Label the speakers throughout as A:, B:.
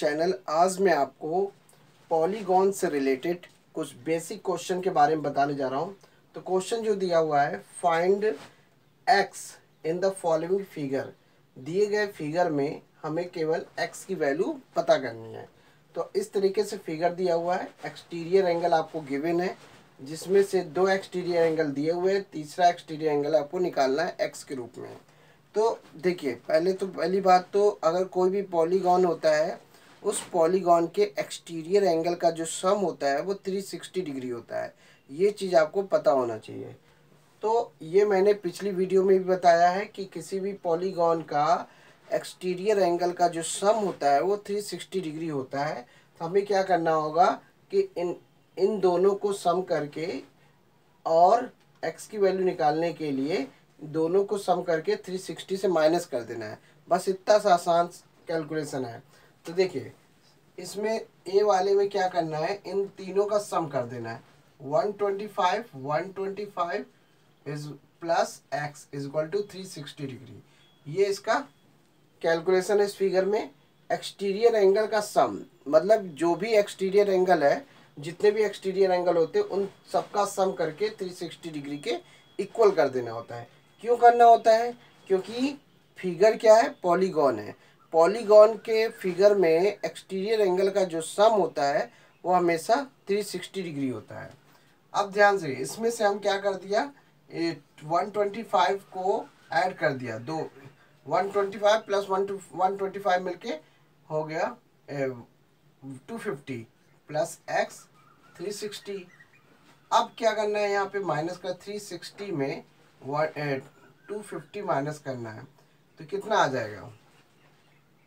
A: Channel, आज मैं आपको पॉलीगॉन से रिलेटेड कुछ बेसिक क्वेश्चन के बारे में बताने जा रहा हूँ। तो क्वेश्चन जो दिया हुआ है find X in the following figure दिए गए फिगर में हमें केवल एक्स की वैल्यू पता करनी है। तो इस तरीके से फिगर दिया हुआ है। एक्सटीरियर एंगल आपको गिवन है, जिसमें से दो एक्सटीरियर एंगल दिए हुए हैं, तीसरा एक्सटीरियर एंगल आपको निकालना है एक्स के रूप में। तो देखिए, पहले तो पहली बात तो अगर कोई भी पॉलीगॉन होता है उस पॉलीगॉन के एक्सटीरियर एंगल का जो सम होता है, वो 360 डिग्री होता है। ये चीज़ आपको पता होना चाहिए। तो ये मैंने पिछली वीडियो में भी बताया है कि किसी भी पॉलीगॉन का एक्सटीरियर एंगल का जो सम होता है, वो 360 डिग्री होता है। तो हमें क्या करना होगा कि इन इन दोनों को सम करके और एक्स की वैल्यू निकालने के लिए दोनों को सम करके 360 से माइनस कर देना है। बस इतना सा आसान कैलकुलेशन है। तो देखिए, इसमें ए वाले में क्या करना है? इन तीनों का सम कर देना है। 125 125 is plus X is equal to 360 degree ये इसका कैलकुलेशन है इस फिगर में। एक्सटीरियर एंगल का सम मतलब जो भी एक्सटीरियर एंगल है, जितने भी एक्सटीरियर एंगल होते हैं, उन सबका सम करके 360 डिग्री के इक्वल कर देना होता है। क्यों करना होता है? क्योंकि फिगर क्या है? पॉलीगॉन है। पॉलीगॉन के फिगर में एक्सटीरियर एंगल का जो सम होता है, वो हमेशा 360 डिग्री होता है। अब ध्यान से, इसमें से हम क्या कर दिया? वन ट्वेंटी फाइव को ऐड कर दिया। दो one twenty five plus one two one twenty five मिल के हो गया two fifty plus X three sixty अब क्या करना है यहाँ पे? माइनस का थ्री सिक्सटी में वन टू फिफ्टी माइनस करना है। तो कितना आ जाएगा?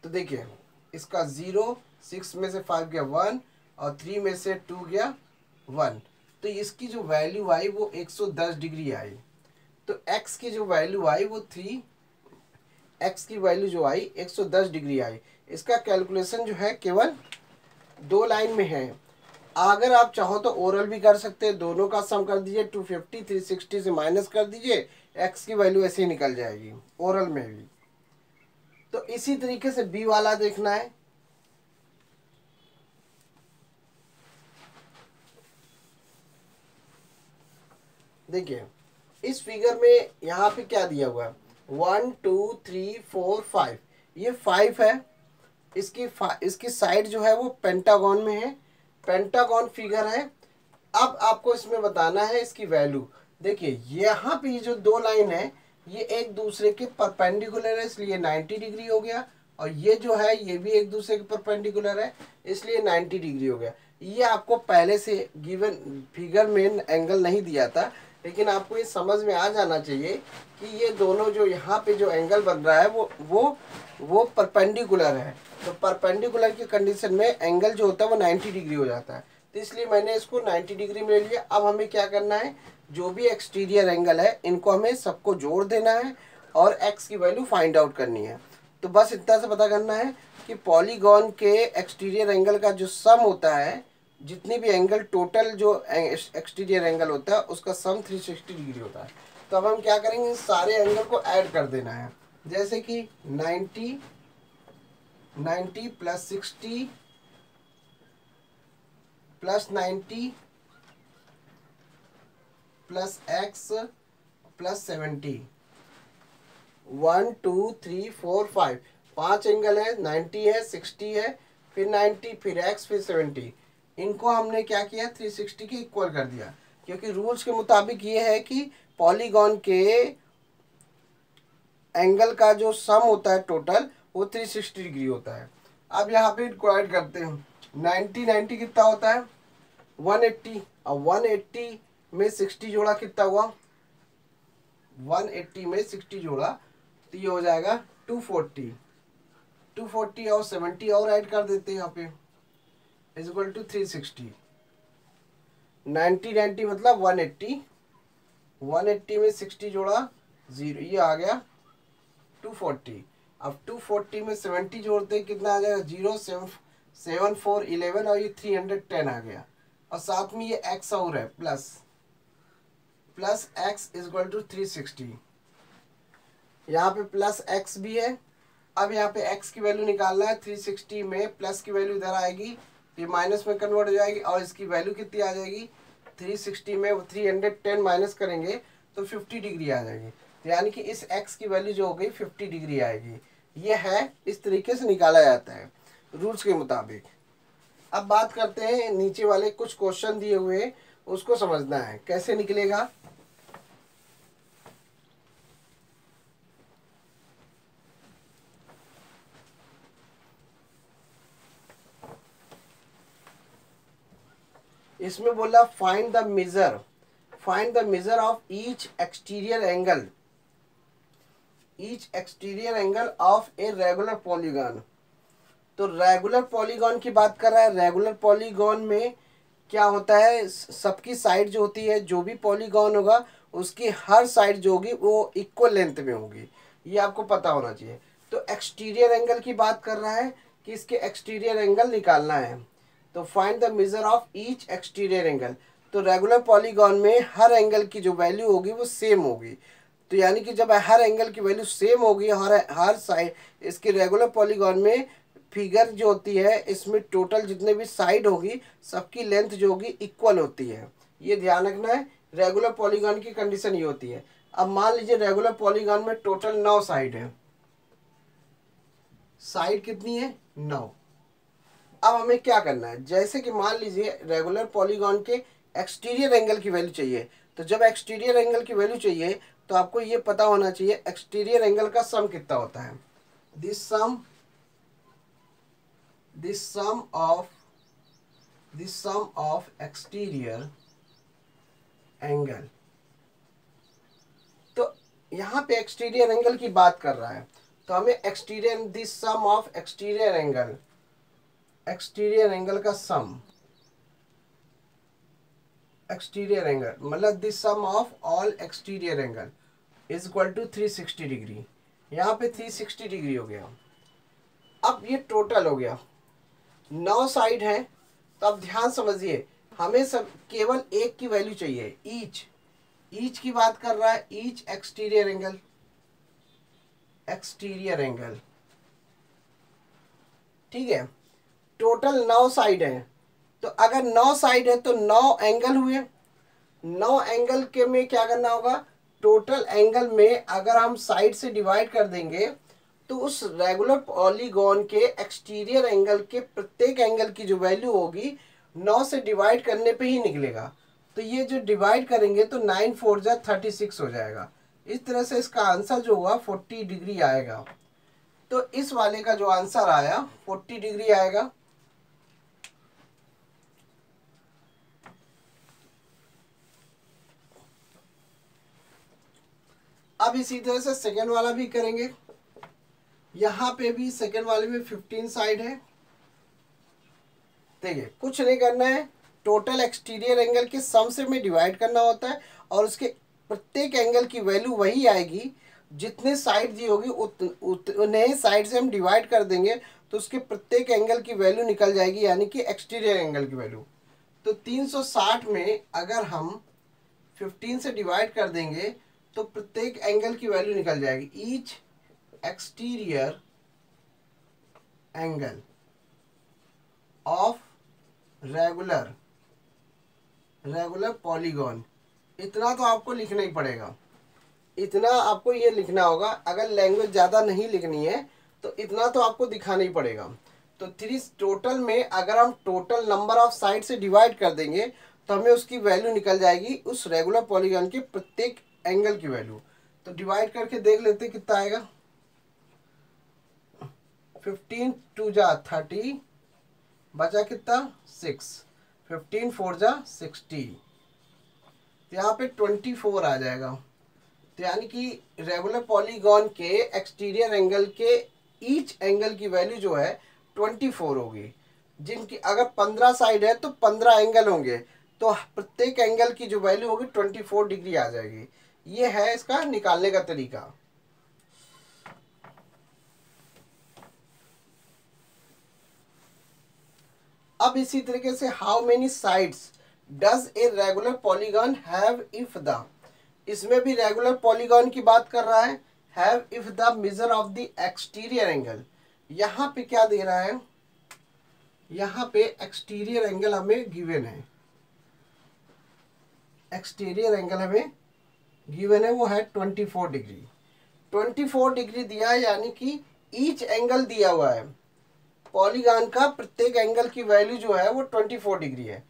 A: तो देखिए, इसका ज़ीरो सिक्स में से फाइव गया वन और थ्री में से टू गया वन तो इसकी जो वैल्यू आई वो एक सौ दस डिग्री आई. तो एक्स की जो वैल्यू आई वो थ्री एक्स की वैल्यू जो आई एक सौ दस डिग्री आई. इसका कैलकुलेशन जो है केवल दो लाइन में है. अगर आप चाहो तो ओरल भी कर सकते हैं, दोनों का सम कर दीजिए टू फिफ्टी थ्री सिक्सटी से माइनस कर दीजिए एक्स की वैल्यू ऐसे ही निकल जाएगी ओरल में भी. तो इसी तरीके से बी वाला देखना है। देखिए, इस फिगर में यहाँ पे क्या दिया हुआ है? One two three four five ये फाइव है। इसकी इसकी साइड जो है वो पेंटागन में है। पेंटागन फिगर है। अब आपको इसमें बताना है इसकी वैल्यू देखिए, यहाँ पे जो दो लाइन है ये एक दूसरे के परपेंडिकुलर है, इसलिए 90 डिग्री हो गया। और ये जो है, ये भी एक दूसरे के परपेंडिकुलर है, इसलिए 90 डिग्री हो गया। ये आपको पहले से गिवन फिगर में एंगल नहीं दिया था, लेकिन आपको ये समझ में आ जाना चाहिए कि ये दोनों जो यहाँ पे जो एंगल बन रहा है, वो वो वो परपेंडिकुलर है। तो परपेंडिकुलर की कंडीशन में एंगल जो होता है, वो 90 डिग्री हो जाता है। इसलिए मैंने इसको 90 डिग्री में ले लिया। अब हमें क्या करना है? जो भी एक्सटीरियर एंगल है, इनको हमें सबको जोड़ देना है और एक्स की वैल्यू फाइंड आउट करनी है। तो बस इतना से पता करना है कि पॉलीगॉन के एक्सटीरियर एंगल का जो सम होता है, जितनी भी एंगल टोटल जो एक्सटीरियर एंगल होता है, उसका सम 360 डिग्री होता है। तो अब हम क्या करेंगे? सारे एंगल को ऐड कर देना है। जैसे कि 90 90 plus sixty plus ninety, plus x, plus seventy. One, two, three, four, five. पाँच एंगल है, नाइन्टी है, सिक्सटी है, फिर नाइन्टी, फिर एक्स, फिर सेवेंटी। इनको हमने क्या किया? थ्री सिक्सटी के इक्वल कर दिया। क्योंकि रूल्स के मुताबिक ये है कि पॉलीगॉन के एंगल का जो सम होता है टोटल, वो थ्री सिक्सटी डिग्री होता है। अब यहाँ पे इंक्वायर करते हैं। नाइन्टी नाइन्टी कितना होता है? वन एट्टी और वन एट्टी में सिक्सटी जोड़ा कितना हुआ? वन एट्टी में सिक्सटी जोड़ा तो ये हो जाएगा टू फोर्टी। टू फोर्टी और सेवेंटी और ऐड कर देते हैं यहाँ पे। Is equal to three sixty. Ninety ninety मतलब वन एट्टी। वन एट्टी में सिक्सटी जोड़ा, ज़ीरो, ये आ गया टू फोर्टी। अब टू फोर्टी में सेवेंटी जोड़ते कितना आ जाएगा zero, seven seven, four, eleven और ये थ्री हंड्रेड टेन आ गया। और साथ में ये एक्स और है plus plus x is equal to three sixty यहाँ पे प्लस एक्स भी है. अब यहाँ पे x की वैल्यू निकालना है 360 में प्लस की वैल्यू इधर आएगी, ये माइनस में कन्वर्ट हो जाएगी और इसकी वैल्यू कितनी आ जाएगी? 360 में 310 माइनस करेंगे तो 50 डिग्री आ जाएगी. तो यानी कि इस x की वैल्यू जो हो गई 50 डिग्री आएगी. ये है, इस तरीके से निकाला जाता है रूल्स के मुताबिक. अब बात करते हैं, नीचे वाले कुछ क्वेश्चन दिए हुए, उसको समझना है। कैसे निकलेगा? इसमें बोला find the measure find the measure of each exterior angle each exterior angle of a regular polygon तो रेगुलर पॉलीगॉन की बात कर रहा है रेगुलर पॉलीगॉन में क्या होता है, सबकी साइड जो होती है, जो भी पॉलीगॉन होगा, उसकी हर साइड जो होगी, वो इक्वल लेंथ में होगी। ये आपको पता होना चाहिए। तो एक्सटीरियर एंगल की बात कर रहा है कि इसके एक्सटीरियर एंगल निकालना है। तो find the measure of each exterior angle तो रेगुलर पॉलीगॉन में हर एंगल की जो वैल्यू होगी, वो सेम होगी। तो यानी कि जब हर एंगल की वैल्यू सेम होगी, हर हर साइड इसके रेगुलर पॉलीगॉन में फिगर जो होती है, इसमें टोटल जितने भी साइड होगी, सबकी लेंथ जो होगी इक्वल होती है। ये ध्यान रखना है रेगुलर पॉलीगॉन की कंडीशन ये होती है। अब मान लीजिए रेगुलर पॉलीगॉन में टोटल नौ साइड है। साइड कितनी है? नौ। अब हमें क्या करना है? जैसे कि मान लीजिए रेगुलर पॉलीगॉन के एक्सटीरियर एंगल की वैल्यू चाहिए। तो जब एक्सटीरियर एंगल की वैल्यू चाहिए तो आपको ये पता होना चाहिए एक्सटीरियर एंगल का सम कितना होता है। This sum this sum of this sum of exterior angle तो यहाँ पे एक्सटीरियर एंगल की बात कर रहा है। तो हमें exterior this sum of exterior angle exterior angle का सम एक्सटीरियर एंगल मतलब this sum of all exterior angle is equal to 360 degree यहाँ पे 360 डिग्री हो गया। अब ये टोटल हो गया। नौ साइड है तो अब ध्यान समझिए, हमें सब, केवल एक की वैल्यू चाहिए, ईच। ईच की बात कर रहा है, each exterior angle. Exterior angle. ठीक है? टोटल नौ साइड है। तो अगर नौ साइड है तो नौ एंगल हुए। नौ एंगल के में क्या करना होगा? टोटल एंगल में अगर हम साइड से डिवाइड कर देंगे तो उस रेगुलर पॉलीगॉन के एक्सटीरियर एंगल के प्रत्येक एंगल की जो वैल्यू होगी, नौ से डिवाइड करने पे ही निकलेगा। तो ये जो डिवाइड करेंगे तो नाइन फोर जा थर्टी सिक्स हो जाएगा। इस तरह से इसका आंसर जो हुआ फोर्टी डिग्री आएगा। तो इस वाले का जो आंसर आया फोर्टी डिग्री आएगा। अब इसी तरह से सेकेंड वाला भी करेंगे। यहाँ पे भी सेकेंड वाले में फिफ्टीन साइड है। देखिए, कुछ नहीं करना है। टोटल एक्सटीरियर एंगल के सम से में डिवाइड करना होता है और उसके प्रत्येक एंगल की वैल्यू वही आएगी। जितने साइड दी होगी उतने साइड से हम डिवाइड कर देंगे तो उसके प्रत्येक एंगल की वैल्यू निकल जाएगी, यानी कि एक्सटीरियर एंगल की वैल्यू तो 360 में अगर हम 15 से डिवाइड कर देंगे तो प्रत्येक एंगल की वैल्यू निकल जाएगी। Each exterior angle of regular regular polygon इतना तो आपको लिखना ही पड़ेगा। इतना आपको ये लिखना होगा, अगर लैंग्वेज ज़्यादा नहीं लिखनी है तो इतना तो आपको दिखाना ही पड़ेगा। तो थ्री टोटल में अगर हम टोटल नंबर ऑफ़ साइड से डिवाइड कर देंगे तो हमें उसकी वैल्यू निकल जाएगी उस रेगुलर पॉलीगॉन के प्रत्येक एंगल की वैल्यू तो डिवाइड करके देख लेते कितना आएगा। फिफ्टीन टू जा थर्टी, बचा कितना? सिक्स। फिफ्टीन फोर जा सिक्सटी। तो यहाँ पे ट्वेंटी फोर आ जाएगा। तो यानी कि रेगुलर पॉलीगॉन के एक्सटीरियर एंगल के ईच एंगल की वैल्यू जो है ट्वेंटी फोर होगी। जिनकी अगर पंद्रह साइड है तो पंद्रह एंगल होंगे। तो प्रत्येक एंगल की जो वैल्यू होगी ट्वेंटी फोर डिग्री आ जाएगी। ये है इसका निकालने का तरीका। अब इसी तरीके से how many sides does a regular polygon have if the इसमें भी रेगुलर पॉलीगॉन की बात कर रहा है। Have if the measure of the exterior angle यहाँ पे क्या दे रहा है? यहाँ पे एक्सटीरियर एंगल हमें गिवन है। एक्सटीरियर एंगल हमें गिवन है, वो है twenty four degree twenty four degree दिया है, यानी कि ईच एंगल दिया हुआ है। पॉलीगॉन का प्रत्येक एंगल की वैल्यू जो है वो ट्वेंटी फोर डिग्री है।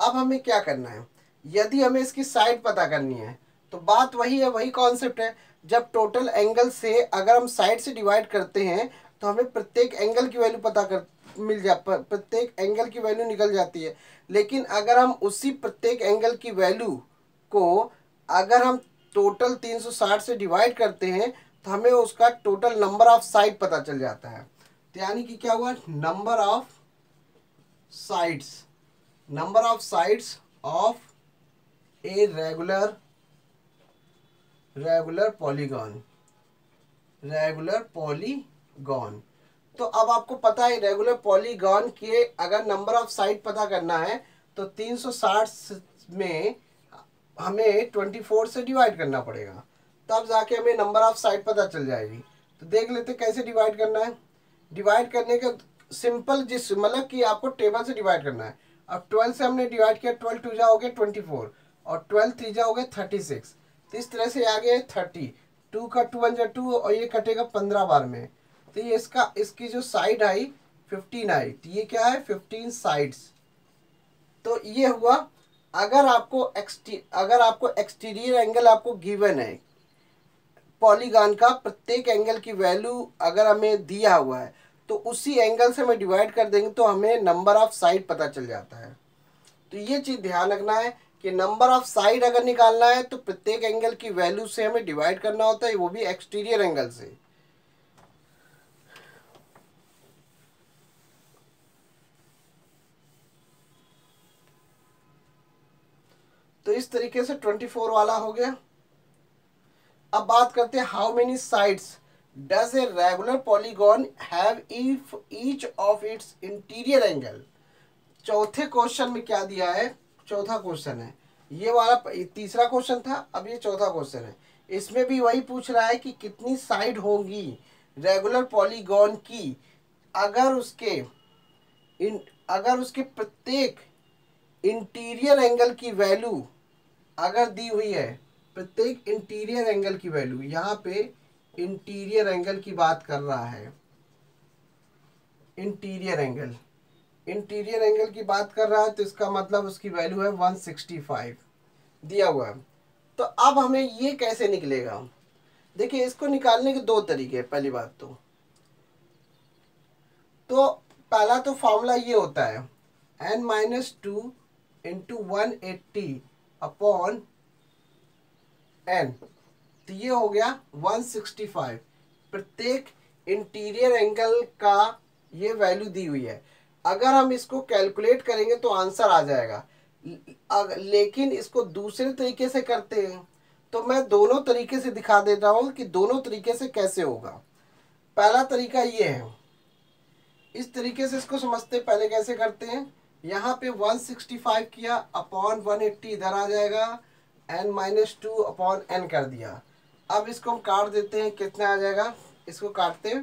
A: अब हमें क्या करना है? यदि हमें इसकी साइड पता करनी है तो बात वही है, वही कॉन्सेप्ट है। जब टोटल एंगल से अगर हम साइड से डिवाइड करते हैं तो हमें प्रत्येक एंगल की वैल्यू पता कर, मिल जा प्रत्येक एंगल की वैल्यू निकल जाती है। लेकिन अगर हम उसी प्रत्येक एंगल की वैल्यू को अगर हम टोटल 360 से डिवाइड करते हैं तो हमें उसका टोटल नंबर ऑफ़ साइड पता चल जाता है। यानी कि क्या हुआ? Number of sides number of sides of a regular regular polygon regular polygon तो अब आपको पता है रेगुलर पॉलीगॉन के अगर नंबर ऑफ़ साइड पता करना है तो 360 में हमें 24 से डिवाइड करना पड़ेगा। तब जाके हमें नंबर ऑफ़ साइड पता चल जाएगी। तो देख लेते कैसे डिवाइड करना है। डिवाइड करने के सिंपल जिस मतलब कि आपको टेबल से डिवाइड करना है। अब ट्वेल्व से हमने डिवाइड किया ट्वेल्व टू जा हो गया ट्वेंटी फोर और ट्वेल्व थ्री जा हो गया थर्टी सिक्स तो इस तरह से आ गया थर्टी टू का टू वन जा टू और ये कटेगा पंद्रह बार में। तो ये इसका, इसकी जो साइड आई फिफ्टीन आई। तो ये क्या है? फिफ्टीन साइड्स तो ये हुआ, अगर आपको एक्सटी अगर आपको एक्सटीरियर एंगल आपको गिवन है पॉलीगॉन का प्रत्येक एंगल की वैल्यू अगर हमें दिया हुआ है तो उसी एंगल से हमें डिवाइड कर देंगे तो हमें नंबर ऑफ़ साइड पता चल जाता है। तो ये चीज़ ध्यान रखना है कि नंबर ऑफ़ साइड अगर निकालना है तो प्रत्येक एंगल की वैल्यू से हमें डिवाइड करना होता है, वो भी एक्सटीरियर एंगल से। तो इस तरीके से ट्वेंटी फोर वाला हो गया। अब बात करते हैं how many sides does a regular polygon have if each of its interior angle चौथे क्वेश्चन में क्या दिया है? चौथा क्वेश्चन है। ये वाला तीसरा क्वेश्चन था, अब ये चौथा क्वेश्चन है। इसमें भी वही पूछ रहा है कि कितनी साइड होंगी रेगुलर पॉलीगॉन की? अगर उसके इन, अगर उसके प्रत्येक इंटीरियर एंगल की वैल्यू अगर दी हुई है, प्रत्येक इंटीरियर एंगल की वैल्यू यहाँ पे इंटीरियर एंगल की बात कर रहा है। इंटीरियर एंगल इंटीरियर एंगल की बात कर रहा है तो इसका मतलब उसकी वैल्यू है 165 दिया हुआ है। तो अब हमें ये कैसे निकलेगा? देखिए, इसको निकालने के दो तरीके हैं, पहली बात तो। तो पहला तो फॉर्मूला ये होता है n minus two into one eighty upon n तो ये हो गया 165 प्रत्येक इंटीरियर एंगल का ये वैल्यू दी हुई है। अगर हम इसको कैलकुलेट करेंगे तो आंसर आ जाएगा। लेकिन इसको दूसरे तरीके से करते हैं तो मैं दोनों तरीके से दिखा देता हूँ कि दोनों तरीके से कैसे होगा। पहला तरीका ये है, इस तरीके से इसको समझते पहले कैसे करते हैं। यहाँ पे 165 किया, अपॉन 180 इधर आ जाएगा n minus two upon n कर दिया। अब इसको हम काट देते हैं, कितना आ जाएगा? इसको काटते हैं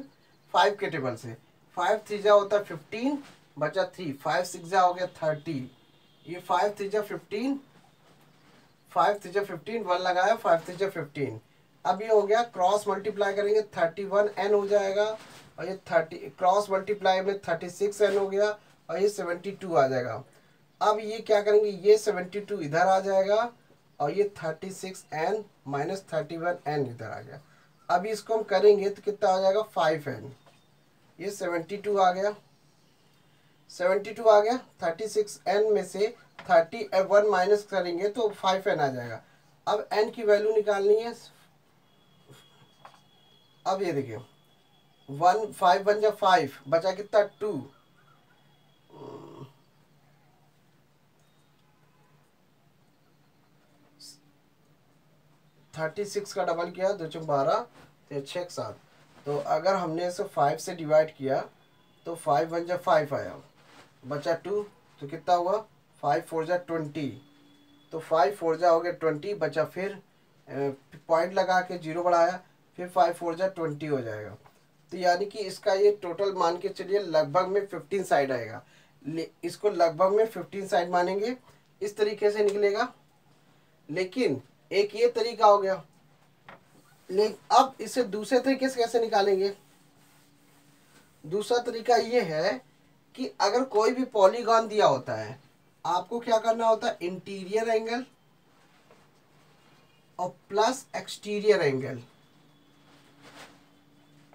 A: फाइव के टेबल से। फाइव थ्री जा होता है फिफ्टीन बचा थ्री फाइव सिक्स जा हो गया थर्टी ये फाइव थ्री जा फिफ्टीन फाइव थ्री जा फिफ्टीन वन लगाया फाइव थ्री जा फिफ्टीन अब ये हो गया क्रॉस मल्टीप्लाई करेंगे थर्टी वन एन हो जाएगा, और ये थर्टी क्रॉस मल्टीप्लाई में थर्टी सिक्स एन हो गया, और ये सेवेंटी टू आ जाएगा। अब ये क्या करेंगे? ये सेवेंटी टू इधर आ जाएगा और ये thirty six n minus thirty one n इधर आ गया। अभी इसको हम करेंगे तो कितना आ जाएगा? फाइव एन ये सेवेंटी टू आ गया। सेवेंटी टू आ गया। थर्टी सिक्स एन में से थर्टी वन माइनस करेंगे तो फाइव एन आ जाएगा। अब एन की वैल्यू निकालनी है। अब ये देखिए। वन फाइव वन या फाइव बचा कितना? टू थर्टी सिक्स का डबल किया, दो चौ बारह तो छः सात। तो अगर हमने इसे फाइव से डिवाइड किया तो फाइव वन जा फाइव आया। बचा टू तो कितना हुआ? फाइव फोर जा ट्वेंटी तो फाइव फोर जा हो गया ट्वेंटी बचा फिर पॉइंट लगा के ज़ीरो बढ़ाया, फिर फाइव फोर जा ट्वेंटी हो जाएगा। तो यानी कि इसका ये टोटल मान के चलिए लगभग में फिफ्टीन साइड आएगा। इसको लगभग में फिफ्टीन साइड मानेंगे, इस तरीके से निकलेगा। लेकिन एक ये तरीका हो गया। लेकिन अब इसे दूसरे तरीके से कैसे निकालेंगे? दूसरा तरीका ये है कि अगर कोई भी पॉलीगॉन दिया होता है, आपको क्या करना होता है? इंटीरियर एंगल और plus exterior angle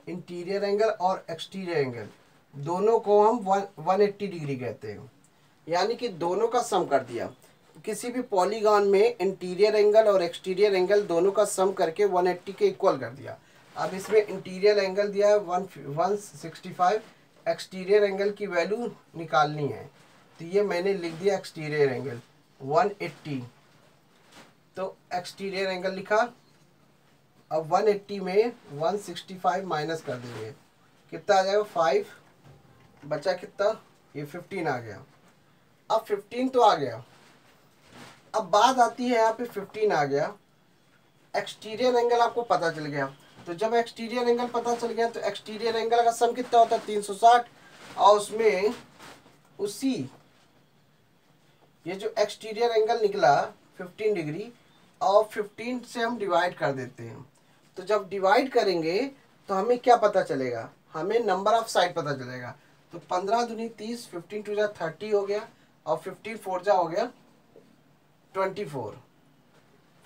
A: interior angle और एक्सटीरियर एंगल दोनों को हम वन वन एट्टी डिग्री कहते हैं। यानी कि दोनों का सम कर दिया। किसी भी पॉलीगॉन में इंटीरियर एंगल और एक्सटीरियर एंगल दोनों का सम करके 180 के इक्वल कर दिया। अब इसमें इंटीरियर एंगल दिया है one one sixty five, exterior angle की वैल्यू निकालनी है। तो ये मैंने लिख दिया एक्सटीरियर एंगल 180 तो एक्सटीरियर एंगल लिखा, अब 180 में 165 माइनस कर देंगे। कितना आ जाएगा? फाइव। बचा कितना? ये 15 आ गया। अब 15 तो आ गया। अब बात आती है यहाँ पे 15 आ गया। एक्सटीरियर एंगल आपको पता चल गया। तो जब एक्सटीरियर एंगल पता चल गया तो एक्सटीरियर एंगल का सम कितना होता है? 360 और उसमें उसी, ये जो एक्सटीरियर एंगल निकला 15 डिग्री और 15 से हम डिवाइड कर देते हैं। तो जब डिवाइड करेंगे तो हमें क्या पता चलेगा? हमें नंबर ऑफ़ साइड पता चलेगा। तो पंद्रह दुनी तीस फिफ्टीन टू जा थर्टी हो गया, और फिफ्टीन फोर जा हो गया। ट्वेंटी फोर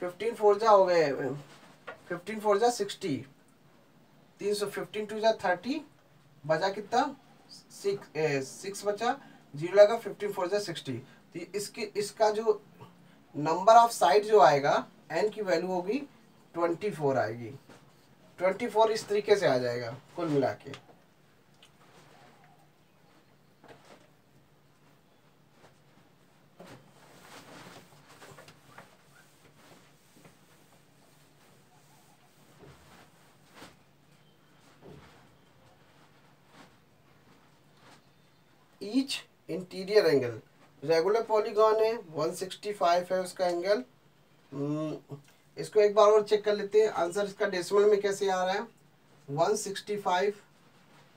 A: फिफ्टीन फोर जा हो गए फिफ्टीन फोर जा सिक्सटी तीन सौ फिफ्टीन टू जा थर्टी बचा कितना? सिक्स बचा, ज़ीरो लगा फिफ्टीन फोर जा सिक्सटी तो इसके, इसका जो नंबर ऑफ़ साइड जो आएगा एन की वैल्यू होगी ट्वेंटी फोर आएगी. ट्वेंटी फोर इस तरीके से आ जाएगा, कुल मिला के. Each interior angle regular polygon है 165 है उसका एंगल hmm, इसको एक बार और चेक कर लेते हैं। आंसर इसका डेसिमल में कैसे आ रहा है? 165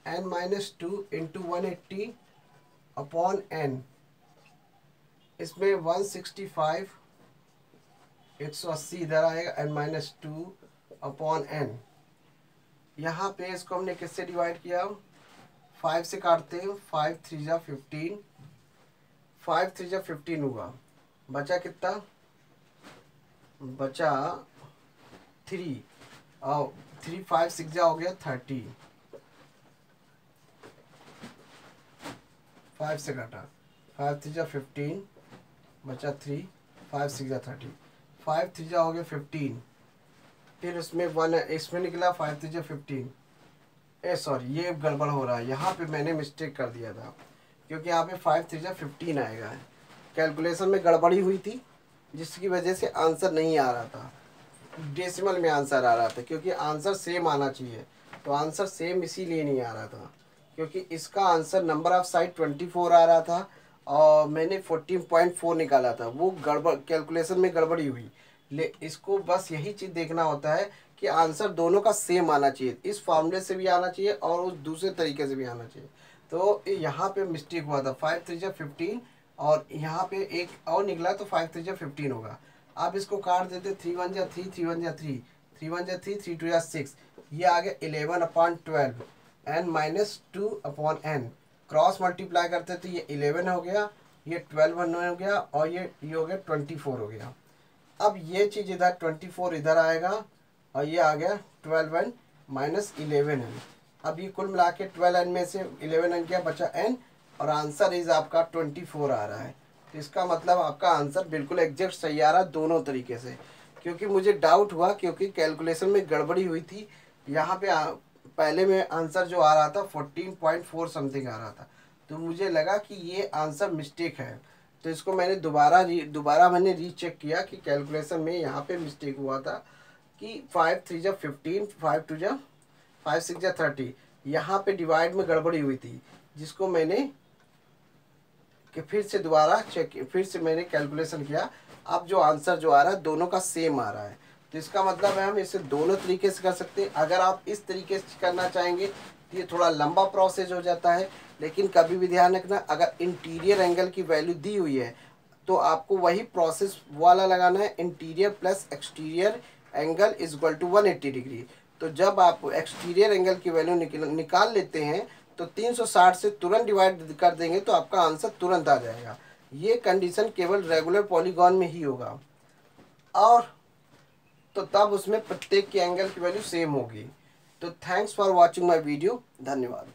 A: n minus two into one eighty upon n इसमें 165 180 इधर आएगा n minus two upon n यहाँ पे इसको हमने किससे डिवाइड किया? फाइव से काटते हैं फाइव थ्री जा फिफ्टीन फाइव थ्री जा फिफ्टीन हुआ बचा कितना? बचा थ्री और थ्री फाइव सिक्स जा हो गया थर्टी फाइव से काटा। फाइव थ्री जा फिफ्टीन बचा थ्री फाइव सिक्स जा थर्टी फाइव थ्री जा हो गया फिफ्टीन फिर उसमें वन इसमें निकला फाइव थ्री जा फिफ्टीन ए सॉरी ये गड़बड़ हो रहा है। यहाँ पे मैंने मिस्टेक कर दिया था, क्योंकि यहाँ पे फाइव थ्री जा फिफ्टीन आएगा। कैलकुलेशन में गड़बड़ी हुई थी, जिसकी वजह से आंसर नहीं आ रहा था। डेसिमल में आंसर आ रहा था, क्योंकि आंसर सेम आना चाहिए। तो आंसर सेम इसीलिए नहीं आ रहा था, क्योंकि इसका answer number of side twenty four आ रहा था, और मैंने फोर्टीन पॉइंट फोर निकाला था। वो गड़बड़ कैलकुलेशन में गड़बड़ी हुई। ले, इसको बस यही चीज़ देखना होता है कि आंसर दोनों का सेम आना चाहिए। इस फॉर्मूले से भी आना चाहिए और उस दूसरे तरीके से भी आना चाहिए। तो यहाँ पे मिस्टेक हुआ था फाइव थ्री जा फिफ्टीन और यहाँ पे एक और निकला तो फाइव थ्री जा फिफ्टीन होगा। आप इसको काट देते थ्री वन जा थ्री थ्री वन जा थ्री थ्री वन जा थ्री थ्री टू या सिक्स ये आ गया eleven upon twelve n minus two upon n cross multiply करते तो ये इलेवन हो गया, ये ट्वेल्व हो गया और ये ये हो गया ट्वेंटी फोर हो गया। अब ये चीज़ इधर ट्वेंटी फोर इधर आएगा और ये आ गया twelve n minus eleven n अब ये कुल मिला के ट्वेल्व एन में से इलेवन एन क्या बचा एन और आंसर इज़ आपका ट्वेंटी फोर आ रहा है। तो इसका मतलब आपका आंसर बिल्कुल एग्जैक्ट सही आ रहा दोनों तरीके से। क्योंकि मुझे डाउट हुआ क्योंकि कैलकुलेशन में गड़बड़ी हुई थी। यहाँ पे आ, पहले में आंसर जो आ रहा था फोर्टीन पॉइंट फोर समथिंग आ रहा था। तो मुझे लगा कि ये आंसर मिस्टेक है। तो इसको मैंने दोबारा दोबारा मैंने रीचेक किया कि कैलकुलेशन में यहाँ पे मिस्टेक हुआ था। कि फाइव थ्री जा फिफ्टीन फाइव टू जा फाइव सिक्स जा थर्टी यहाँ पे डिवाइड में गड़बड़ी हुई थी, जिसको मैंने कि फिर से दोबारा चेक फिर से मैंने कैलकुलेशन किया। अब जो आंसर जो आ रहा है, दोनों का सेम आ रहा है। तो इसका मतलब है हम इसे दोनों तरीके से कर सकते हैं। अगर आप इस तरीके से करना चाहेंगे तो ये थोड़ा लंबा प्रोसेस हो जाता है। लेकिन कभी भी ध्यान रखना, अगर इंटीरियर एंगल की वैल्यू दी हुई है तो आपको वही प्रोसेस वाला लगाना है interior plus exterior angle is equal to one degree तो जब आप एक्सटीरियर एंगल की वैल्यू निकल, निकाल लेते हैं तो 360 से तुरंत डिवाइड कर देंगे तो आपका आंसर तुरंत आ जाएगा। ये कंडीशन केवल रेगुलर पॉलीगॉन में ही होगा। और तो तब उसमें प्रत्येक के एंगल की वैल्यू सेम होगी। तो thanks for watching my video धन्यवाद।